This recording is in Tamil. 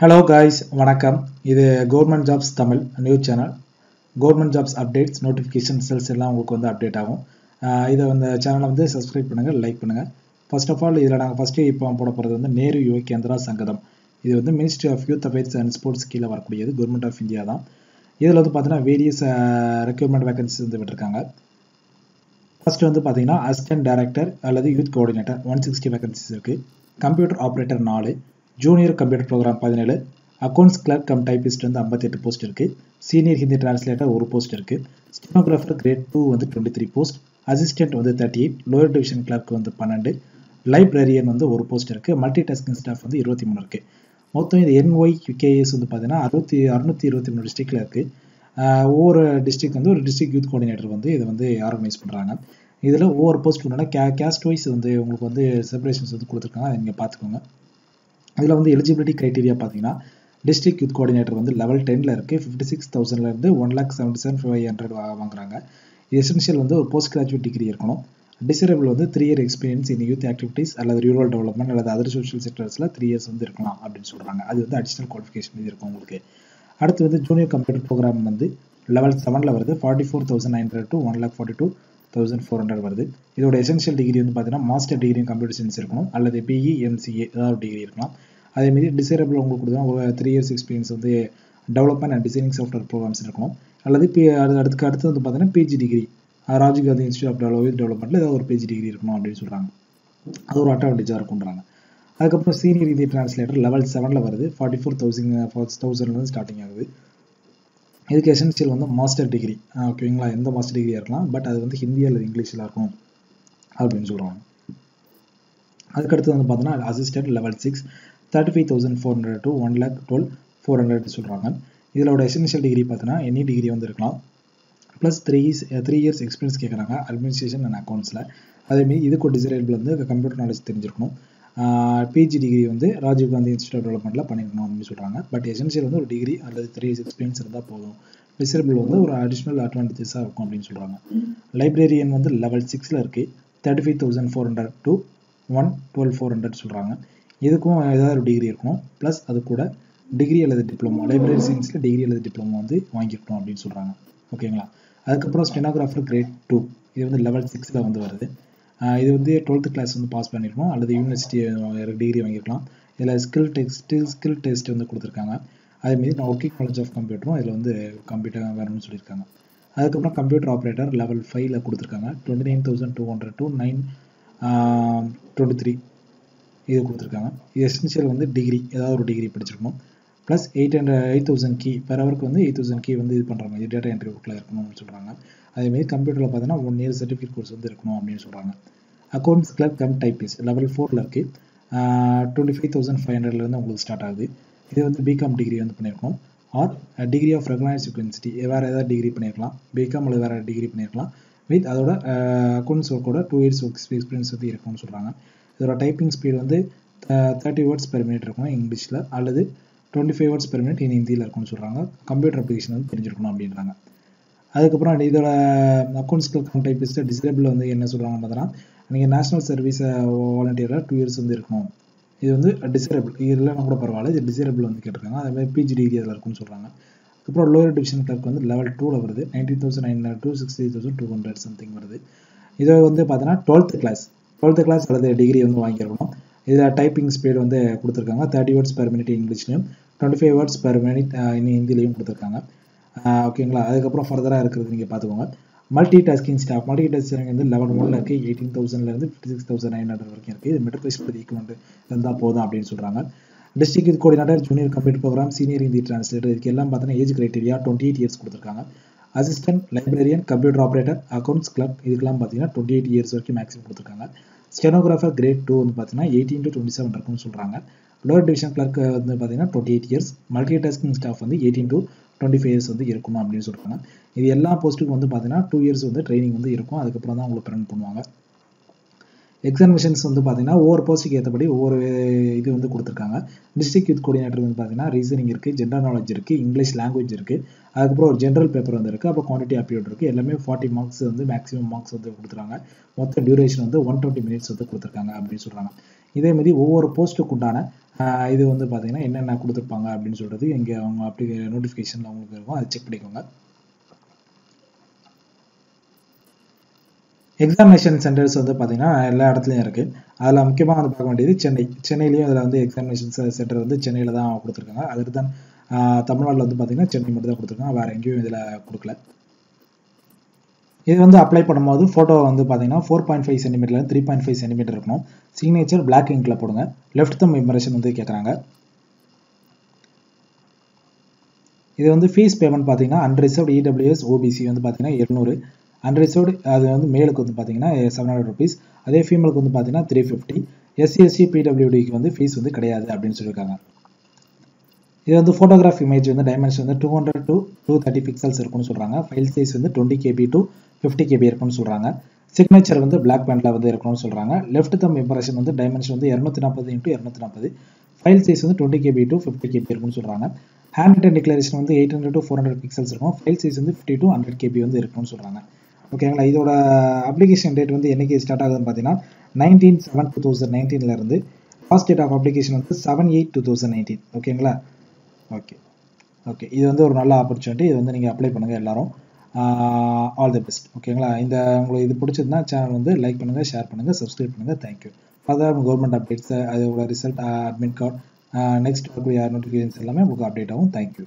ஹலோ காய்ஸ் வணக்கம். இது government jobs Tamil news channel government jobs updates notification cells எல்லாம் உங்களுக்கு வந்து அப்டேட் ஆகும். இதை வந்து சேனலை வந்து சப்ஸ்கிரைப் பண்ணுங்கள் லைக் பண்ணுங்கள் ஃபர்ஸ்ட் ஆஃப் ஆல் இதில் நாங்கள் ஃபஸ்ட்டு இப்போ போட போகிறது வந்து நேரு யுவ கேந்திரா சங்கதம். இது வந்து ministry of youth affairs and sports கீழே வரக்கூடியது. கவர்மெண்ட் ஆஃப் இந்தியா தான். இதில் வந்து பார்த்தீங்கன்னா வேரியஸ் ரெக்யூர்மெண்ட் வேகன்சிஸ் வந்து விட்டுருக்காங்க. ஃபர்ஸ்ட் வந்து பார்த்தீங்கன்னா அசிஸ்டன்ட் டைரக்டர் அல்லது youth coordinator one sixty vacancies இருக்குது கம்ப்யூட்டர் ஆப்ரேட்டர் நாலு. ஜூனியர் கம்ப்யூட்டர் ப்ரோக்ராம் பதினேழு. அக்கௌண்ட்ஸ் கிளர்க் கம் டைபிஸ்ட் வந்து ஐம்பத்தெட்டு போஸ்ட் இருக்குது சீனியர் ஹிந்தி டிரான்ஸ்லேட்டர் ஒரு போஸ்ட் இருக்குது ஸ்டெனோகிராஃபர் கிரேட் டூ வந்து டுவெண்ட்டி த்ரீ போஸ்ட் அசிஸ்டன்ட் வந்து thirty eight lower division clerk வந்து பன்னெண்டு. லைப்ரரியன் வந்து ஒரு போஸ்ட் இருக்குது மல்டி டாஸ்கிங் ஸ்டாஃப் வந்து இருபத்தி மூணு இருக்குது மொத்தம் இது என்ஒய் யூகேஎஸ் வந்து பார்த்தீங்கன்னா அறுபத்தி அறுநூற்றி இருபத்தி மூணு டிஸ்ட்ரிக்டில் இருக்குது ஒவ்வொரு டிஸ்ட்ரிக் வந்து ஒரு டிஸ்ட்ரிக்ட் யூத் கோஆர்டினேட்டர் வந்து இதை வந்து ஆர்கனைஸ் பண்ணுறாங்க இதில் ஒவ்வொரு போஸ்ட் உண்டான கே கேஸ்ட் வைஸ் வந்து உங்களுக்கு வந்து செப்பரேஷன்ஸ் வந்து கொடுத்துருக்காங்க. அதை நீங்கள் பார்த்துக்கோங்க. இதில் வந்து எலிஜிபிலிட்டி க்ரைட்டீரியா பார்த்தீங்கன்னா டிஸ்ட்ரிக்ட் யூத் கோஆர்டினேட்டர் வந்து லெவல் டெனில் இருக்குது ஃபிஃப்டி சிக்ஸ் தௌசண்ட்லேருந்து one lakh seventy seven five hundred வாங்குறாங்க. இது எசென்ஷியல் வந்து ஒரு போஸ்ட் கிராஜுவேட் டிகிரி இருக்கணும். டிசரபிள் வந்து three year experience in youth activities அல்லது ரூரல் டெவலப்மெண்ட் அல்லது அதர் சோஷியல் செக்டர்ஸில் த்ரீ இயர்ஸ் வந்து இருக்கலாம் அப்படின்னு சொல்கிறாங்க அது வந்து அடிஷனல் குவாலிஃபிகேஷன் இது இருக்கும் உங்களுக்கு. அடுத்து வந்து ஜூனியர் கம்ப்யூட்டர் ப்ரோக்ராம் வந்து லெவல் செவனில் வருது. Forty four thousand nine hundred to one lakh forty two thousand four hundred வருது. இதோட எசென்ஷியல் டிகிரி வந்து பார்த்தீங்கன்னா மாஸ்டர் டிகிரி கம்ப்யூட்டர் சயின்ஸ் இருக்கணும். அல்லது பிஇ எம்சிஏ ஏதாவது ஒரு டிகிரி இருக்கலாம் அதேமாரி டிசைரபிள் உங்களுக்கு கொடுத்தா ஒரு த்ரீ இயர்ஸ் எக்ஸ்பீரியன்ஸ் வந்து development and designing software programs இருக்கணும். அல்லது பி அது அடுத்து அடுத்து வந்து பார்த்தீங்கன்னா PG degree Rajiv Gandhi institute of develop டெவலப்மெண்ட்டில் ஏதாவது ஒரு பிஜி டிகிரி இருக்கணும் அப்படின்னு சொல்கிறாங்க அது ஒரு அட்வான்டேஜாக இருக்குன்றாங்க அதுக்கப்புறம் சீனியர் இந்திய டிரான்ஸ்லேட்டர் லெவல் செவனில் வருது. ஃபார்ட்டி ஃபோர் தௌசண்ட் தௌசண்ட்லேருந்து ஸ்டார்டிங் ஆகுது. இதுக்கு எசென்சியல் வந்து மாஸ்டர் டிகிரி ஓகேங்களா எந்த மாஸ்டர் டிகிரியாக இருக்கலாம் பட் அது வந்து ஹிந்தி அல்லது இங்கிலீஷில் இருக்கும் அப்படின்னு சொல்கிறாங்க அதுக்கடுத்து வந்து பார்த்தோன்னா assistant level six thirty five thousand four hundred to one lakh twelve four hundred சொல்கிறாங்க இதோட எசென்ஷியல் டிகிரி பார்த்தீங்கன்னா எனி டிகிரி வந்து இருக்கலாம். Plus three three years experience கேட்குறாங்க அட்மினிஸ்ட்ரேஷன் அண்ட் அக்கௌண்ட்ஸில் அதேமாரி இதுக்கு டிசைரபிள் வந்து கம்ப்யூட்டர் நாலேஜ் தெரிஞ்சிருக்கணும். பிஜி டிகிரி வந்து ராஜீவ்காந்தி இன்ஸ்டியூட் ஆஃப் டெவலப்மெண்ட்டில் பண்ணிக்கணும் அப்படின்னு சொல்கிறாங்க பட் எசென்சியல் வந்து ஒரு டிகிரி அல்லது த்ரீ இயர்ஸ் எக்ஸ்பீரியன்ஸ் இருந்தால் போதும். டிசரபிள் வந்து ஒரு அடிஷ்னல் அட்வான்டேஜஸாக இருக்கும் அப்படின்னு சொல்கிறாங்க லைப்ரரியன் வந்து லெவல் சிக்ஸில் இருக்குது thirty five thousand four hundred to one twelve four hundred சொல்கிறாங்க இதுக்கும் ஏதாவது ஒரு டிகிரி இருக்கணும். ப்ளஸ் அது கூட டிகிரி அல்லது டிப்ளமோ லைப்ரரி சயின்ஸில் டிகிரி அல்லது டிப்ளமோ வந்து வாங்கிக்கணும் அப்படின்னு சொல்கிறாங்க ஓகேங்களா அதுக்கப்புறம் ஸ்டெனோகிராஃபர் கிரேட் டூ இது வந்து லெவல் சிக்ஸில் வந்து வருது. இது வந்து டுவெல்த்து கிளாஸ் வந்து பாஸ் பண்ணியிருக்கோம் அல்லது யூனிவர்சிட்டி டிகிரி வாங்கியிருக்கலாம் இதில் ஸ்கில் டெஸ்ட் ஸ்கில் டெஸ்ட் வந்து கொடுத்துருக்காங்க. அதேமாரி நான் ஒர்க்கிங் காலேஜ் ஆஃப் கம்ப்யூட்டரும் இதில் வந்து கம்ப்யூட்டர் வேணும்னு சொல்லியிருக்காங்க. அதுக்கப்புறம் கம்ப்யூட்டர் ஆப்ரேட்டர் லெவல் ஃபைவ்ல கொடுத்துருக்காங்க. Twenty nine thousand two hundred to nine twenty three இது கொடுத்துருக்காங்க. இது எசென்ஷியல் வந்து டிகிரி ஏதாவது ஒரு டிகிரி படிச்சிருக்கணும். Plus eight hundred eight thousand key per அவருக்கு வந்து எயிட் தௌசண்ட் கீ வந்து இது பண்ணுற மாதிரி டேட்டா என்ட்ரி ஒர்க்கில் இருக்கணும்னு சொல்கிறாங்க அதேமாதிரி கம்ப்யூட்டரில் பார்த்தீங்கன்னா ஒன் இயர் சர்டிஃபிகேட் கோர்ஸ் வந்து இருக்கணும் அப்படின்னு சொல்கிறாங்க accounts clerk cum typist level ஃபோரில் இருக்குது டுவெண்ட்டி ஃபைவ் தௌசண்ட் ஃபைவ் ஹண்ட்ரட்லேருந்து உங்களுக்கு ஸ்டார்ட் ஆகுது. இது வந்து பிகாம் டிகிரி வந்து பண்ணியிருக்கணும் or degree of recognise university வேறு ஏதாவது டிகிரி பண்ணியிருக்கலாம் பிகாம் அல்லது வேறு டிகிரி பண்ணியிருக்கலாம் வித் அதோட அக்கௌண்ட்ஸ் ஒர்க்கோட டூ இயர்ஸ் ஒர்க் எக்ஸ்பீரியன்ஸ் வந்து இருக்கும்னு சொல்கிறாங்க இதோட டைப்பிங் ஸ்பீட் வந்து தேர்ட்டி வேர்ட்ஸ் பெர் மினிட் இருக்கணும் இங்கிலீஷில். அல்லது twenty five words per minute இனி ஹிந்தியில் இருக்கும்னு சொல்கிறாங்க கம்ப்யூட்டர் அப்ளிகேஷன் வந்து தெரிஞ்சிருக்கணும் அப்படின்றாங்க. அதுக்கப்புறம் இதோட அக்கௌண்ட்ஸ்க்கு அக்கௌண்ட் டைப்பிஸ்ட்டு டிசேபிள் வந்து என்ன சொல்கிறாங்க பார்த்தோன்னா நீங்கள் நேஷனல் சர்வீஸ் வாலண்டியராக டூ இயர்ஸ் வந்து இருக்கணும். இது வந்து டிசேபிள் இது இல்லைனா கூட பரவாயில்ல. இது டிசேபிள் வந்து கேட்டிருக்காங்க. அதே மாதிரி பிஜி டிகிரி அதில் இருக்கும்னு சொல்கிறாங்க அதுக்கப்புறம் லோயர் டிவிஷன் கிளர்க் வந்து லெவல் டூவில் வருது. Nineteen thousand nine two sixty thousand two hundred something வருது. இதை வந்து பார்த்தோன்னா டுவெல்த்து கிளாஸ் டுவெல்த்து கிளாஸ் அல்லது டிகிரி வந்து வாங்கியிருக்கணும். இதில் டைப்பிங் ஸ்பீடு வந்து கொடுத்துருக்காங்க. Thirty words per minute இங்கிலீஷ்லையும் twenty five words per minute இன்னும் ஹிந்திலையும் கொடுத்துருக்காங்க. ஓகேங்களா அதுக்கப்புறம் ஃபர்தராக இருக்கிறது நீங்கள் பார்த்துக்கோங்க. Multi tasking staff multi tasking வந்து லெவன் ஒன்ல இருக்குது எயிட்டீன் தௌசண்ட்லேருந்து fifty six thousand nine hundred வரைக்கும் இருக்குது இது மெட்ரிகுலேஷன் பதி ஈக்குவலண்ட் இருந்தால் போதும் அப்படின்னு சொல்கிறாங்க district youth coordinator junior computer program senior Hindi translator இதுக்கு எல்லாம் பார்த்தீங்கன்னா age criteria twenty eight years கொடுத்துருக்காங்க. Assistant librarian computer operator accounts club இதுக்கெல்லாம் பார்த்தீங்கன்னா டுவெண்ட்டி எயிட் இயர்ஸ் வரைக்கும் மேக்ஸிமம் கொடுத்துருக்காங்க. ஸ்டெனோகிராஃபர் கிரேட் டூ வந்து பார்த்தீங்கன்னா எயிட்டீன் டு டுவெண்ட்டி செவன் இருக்கும்னு சொல்கிறாங்க லோவர் டிவிஷன் கிளர்க் வந்து பார்த்தீங்கன்னா twenty eight years multi tasking staff வந்து eighteen to twenty five years வந்து இருக்கணும் அப்படின்னு சொல்கிறாங்க இது எல்லா போஸ்ட்டுக்கும் வந்து பார்த்தீங்கன்னா டூ இயர்ஸ் வந்து ட்ரைனிங் வந்து இருக்கும். அதுக்கப்புறம் தான் உங்களுக்கு ப்ரெண்ட் பண்ணுவாங்க. எக்ஸாமினேஷன்ஸ் வந்து பார்த்தீங்கன்னா ஒவ்வொரு போஸ்ட்டுக்கு ஏற்றபடி ஒவ்வொரு இது வந்து கொடுத்துருக்காங்க. டிஸ்ட்ரிக்ட் யூத் கோஆர்டினேட்டர் வந்து பார்த்தீங்கன்னா ரீசனிங் இருக்குது ஜென்ரல் நாலேஜ் இருக்குது இங்கிலீஷ் லாங்குவேஜ் இருக்குது அதுக்கப்புறம் ஒரு ஜென்ரல் பேப்பர் வந்து இருக்குது அப்புறம் குவான்டிட்டி அப்யூட் இருக்குது எல்லாமே ஃபார்ட்டி மார்க்ஸ் வந்து மேக்ஸிமம் மார்க்ஸ் வந்து கொடுத்துருக்காங்க. மொத்த டியூரேஷன் வந்து ஒன் டுவெண்ட்டி மினிட்ஸ் வந்து கொடுத்துருக்காங்க அப்படின்னு சொல்கிறாங்க இதே மாதிரி ஒவ்வொரு போஸ்ட்டுக்கு உண்டான இது வந்து பார்த்தீங்கன்னா என்னென்ன கொடுத்துருப்பாங்க அப்படின்னு சொல்கிறது இங்கே அவங்க அப்படி நோட்டிஃபிகேஷனில் அவங்களுக்கு இருக்கும். அதை செக் பண்ணிக்கோங்க. எக்ஸாமினேஷன் சென்டர்ஸ் வந்து பார்த்தீங்கன்னா எல்லா இடத்துலையும் இருக்குது அதில் முக்கியமாக வந்து பார்க்க வேண்டியது சென்னை. சென்னையிலையும் அதில் வந்து எக்ஸாமினேஷன் சென்டர் வந்து சென்னையில் தான் கொடுத்துருக்காங்க. அதற்கு தான் தமிழ்நாட்டில் வந்து பார்த்தீங்கன்னா சென்னை மட்டும் தான் கொடுத்துருக்காங்க. வேறு எங்கேயும் இதில் கொடுக்கல. இது வந்து அப்ளை பண்ணும்போது ஃபோட்டோ வந்து பார்த்தீங்கன்னா four point five centimetre three point five centimetre இருக்கணும். சிக்னேச்சர் பிளாக் இங்கில் போடுங்க. லெஃப்ட் தம் இம்ப்ரெஷன் வந்து கேட்குறாங்க இது வந்து ஃபீஸ் பேமெண்ட் பார்த்தீங்கன்னா அன்ரிசர்வ் இடபிள்யூஎஸ் ஓபிசி வந்து பார்த்தீங்கன்னா எழுநூறு அன்ரிசர்வ்டு அது வந்து மேலுக்கு வந்து பார்த்தீங்கன்னா செவன் ஹண்ட்ரட் ருபீஸ் அதே ஃபீமேலுக்கு வந்து பார்த்தீங்கன்னா த்ரீ ஃபிஃப்டி எஸ்சி எஸ்சி பிடபிள்யூடிக்கு வந்து ஃபீஸ் வந்து கிடையாது அப்படின்னு சொல்லியிருக்காங்க. இது வந்து ஃபோட்டோகிராஃப் இமேஜ் வந்து டைமென்ஷன் வந்து two hundred to two thirty pixels இருக்கும்னு சொல்கிறாங்க ஃபைல் சைஸ் வந்து twenty KB to fifty KB இருக்கும்னு சொல்கிறாங்க சிக்னேச்சர் வந்து பிளாக் பேண்டில் வந்து இருக்கணும்னு சொல்கிறாங்க லெஃப்ட் தம் இம்ப்ரெஷன் வந்து டைமென்ஷன் வந்து இரநூத்தி நாற்பது இன்ட்டு இரநூத்தி நாற்பது. ஃபைல் சைஸ் வந்து twenty KB to fifty KB இருக்கும்னு சொல்கிறாங்க ஹேண்ட் ரிட்டன் டிக்ளரேஷன் வந்து eight hundred to four hundred pixels இருக்கும். ஃபைல் சைஸ் வந்து ஃபிஃப்டி டு ஹண்ட்ரட் கேபி வந்து இருக்கும்னு சொல்கிறாங்க ஓகேங்களா? இதோட அப்ளிகேஷன் டேட் வந்து என்னைக்கு ஸ்டார்ட் ஆகுதுன்னு பார்த்தீங்கன்னா நைன்டீன் செவன் டூ தௌசண்ட் நைன்டீன்லேருந்து லாஸ்ட் டேட் ஆஃப் அப்ளிகேஷன் வந்து seven eight two thousand nineteen ஓகேங்களா? ஓகே. ஓகே. இது வந்து ஒரு நல்ல ஆப்பர்ச்சுனிட்டி இது வந்து நீங்கள் அப்ளை பண்ணுங்கள் எல்லாரும். ஆல் தி பெஸ்ட் ஓகேங்களா? இந்த உங்களுக்கு இது பிடிச்சதுன்னா சேனல் வந்து லைக் பண்ணுங்கள் ஷேர் பண்ணுங்கள் சப்ஸ்கிரைப் பண்ணுங்கள் thank you further government updates அதோட ரிசல்ட் அட்மிட் கார்டு நெக்ஸ்ட் வரக்கூடிய நோட்டிஃபிகேஷன்ஸ் எல்லாமே உங்களுக்கு அப்டேட் ஆகும். தேங்க்யூ